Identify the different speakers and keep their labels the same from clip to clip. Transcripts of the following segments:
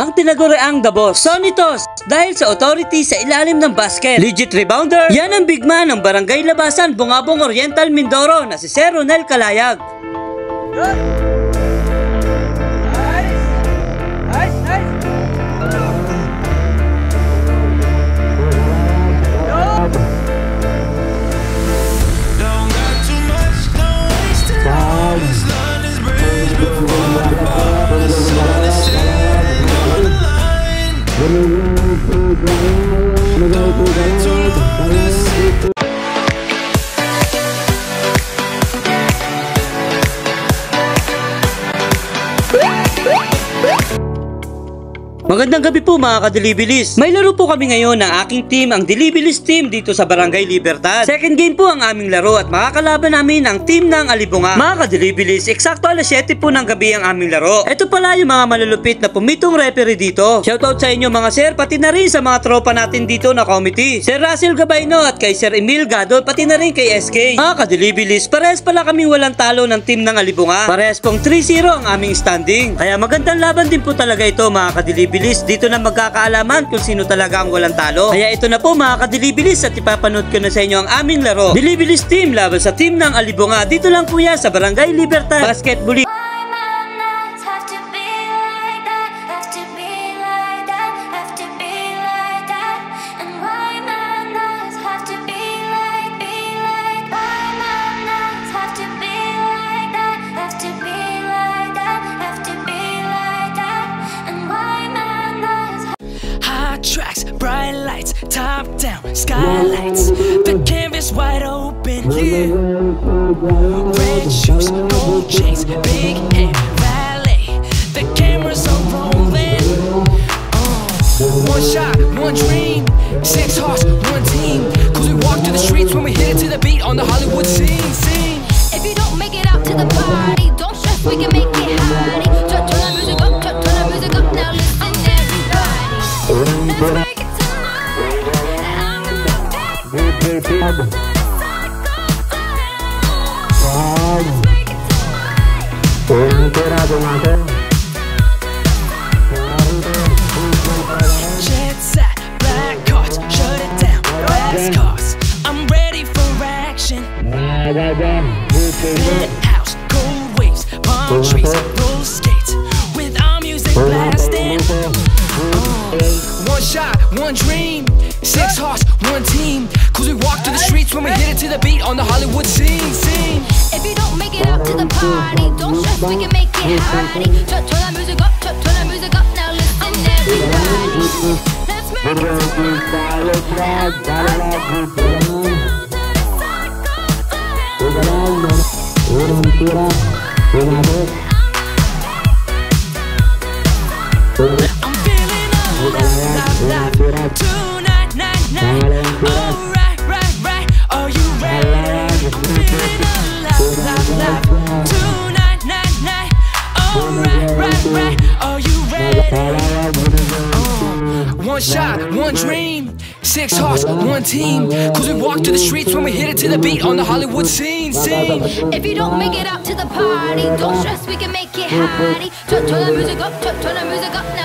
Speaker 1: ang tinaguriang The Boss. Sonitos, dahil sa authority sa ilalim ng basket. Legit rebounder, yan ang big man ng barangay labasan Bungabong Oriental Mindoro na si Sir Ronel Kalayag.
Speaker 2: Don't Woo!
Speaker 1: Magandang gabi po mga kadilibilis. May laro po kami ngayon ng aking team, ang Dilibilis team dito sa Barangay Libertad. Second game po ang aming laro at makakalaban namin ang team ng Alibunga. Mga kadilibilis, eksakto alas 7 po ng gabi ang aming laro. Ito pala yung mga malulupit na pumitong referee dito. Shoutout sa inyo mga sir, pati na rin sa mga tropa natin dito na committee. Sir Russell Gabayno at kay Sir Emil Gado, pati na rin kay SK. Mga kadilibilis, pares pala kaming walang talo ng team ng Alibunga. Pares pong 3-0 ang aming standing. Kaya magandang laban din po talaga ito mga kadilibilis. Dito na magkakaalaman kung sino talaga ang walang talo. Kaya ito na po mga kadilibilis at ipapanood ko na sa inyo ang aming laro. Dilibilis team laban sa team ng Alibunga. Dito lang po yan sa Barangay Libertad Basketball
Speaker 3: Why
Speaker 4: bright lights, top down, skylights. The canvas wide open, yeah. Red shoes, gold chains, big hair, ballet. The cameras are rolling. Uh, one shot, one dream, six hearts, one team. Cause we walk through the streets when we hit it to the beat on the Hollywood scene. scene.
Speaker 3: If you don't make it out to the party, don't stress, we can make it hotty.
Speaker 4: Jet set, black shut it down, fast cars. I'm ready for action. Penthouse, cold waves, palm trees, skates, with our music blasting. One shot, one dream, six hearts, one team. Cause we walk through the streets when we hit it to the beat on the Hollywood scene. scene.
Speaker 3: If you don't make it out to the party, don't stress, we can make it hotty. Turn, turn the music up, turn, turn the music up, now listen everybody. Let's make it
Speaker 4: I'm feeling alive, alive, alive. Tonight, night, night. Alright, one shot, one dream. Six hearts, one team. Cause we walk through the streets when we hit it to the beat on the Hollywood scene. scene.
Speaker 3: If you don't make it out to the party, don't stress, we can make it hotty. Turn, turn the music up, turn, turn the music up, now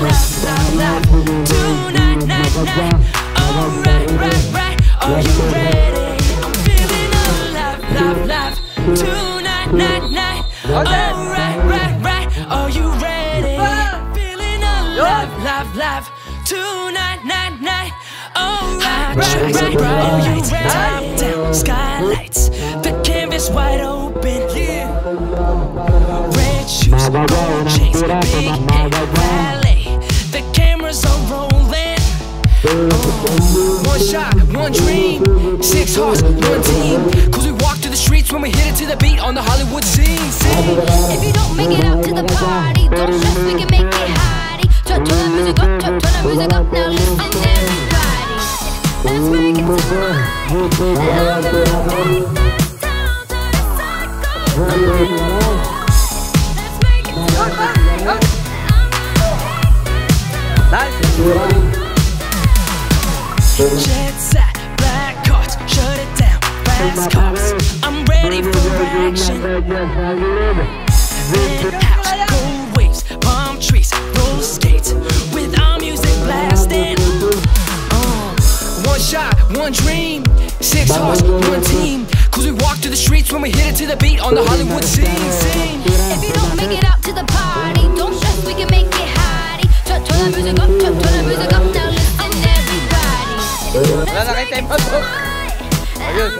Speaker 3: Tonight,
Speaker 4: night, night. Are you ready? I'm feeling alive, alive, alive. Tonight, night, night. Are you ready? Tonight, night, night. Are you ready? Top down, skylights. The canvas wide open. Yeah. Red shoes, gold chains, big. The cameras are rolling. Oh, one shot, one dream, six hearts, one team. Cause we walk through the streets when we hit it to the beat on the Hollywood scene. See?
Speaker 3: If you don't make it out to the party, don't stress, we can make it hotty. Turn, turn
Speaker 2: the music up, turn, turn the music up, now listen
Speaker 3: everybody.
Speaker 2: Let's make it to the tonight. Let's make it to the party.
Speaker 4: Jet set, black cards, shut it down, fast cars. I'm ready for action. Penthouse, gold waves, palm trees, roller skates, with our music blasting. Uh, one shot, one dream, six hearts, one team. Cause we walk through the streets when we hit it to the beat on the Hollywood scene. scene.
Speaker 3: If you don't make it out to the party, don't stress, we can make it hotty. Turn, turn the music up,
Speaker 1: Wala na kayo time oh. Ayun.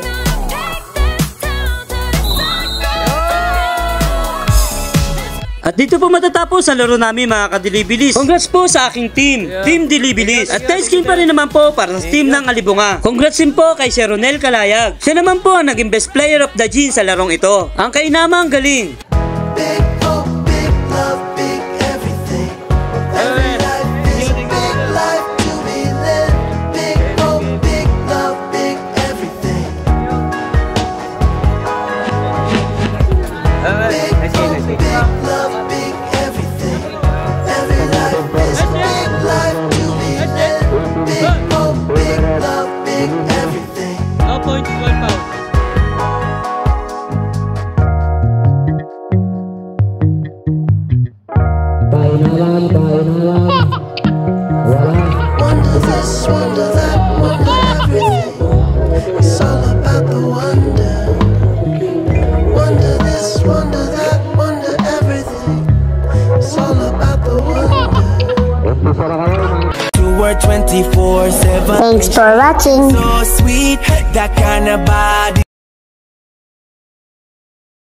Speaker 1: At dito po matatapos ang laro namin mga kadilibilis. Congrats po sa aking team, Team Dilibilis. At nice game pa rin naman po para sa team ng Alibunga. Congrats din po kay Sir Ronel Kalayag. Siya naman po ang naging best player of the Gene sa larong ito. Ang kainamang galing.
Speaker 5: Wonder this, wonder that, wonder everything. It's all about the wonder. Wonder this, wonder that, wonder everything. It's all about the wonder.
Speaker 6: To her 24 7.
Speaker 7: Thanks for watching.
Speaker 6: So sweet, that kind of body.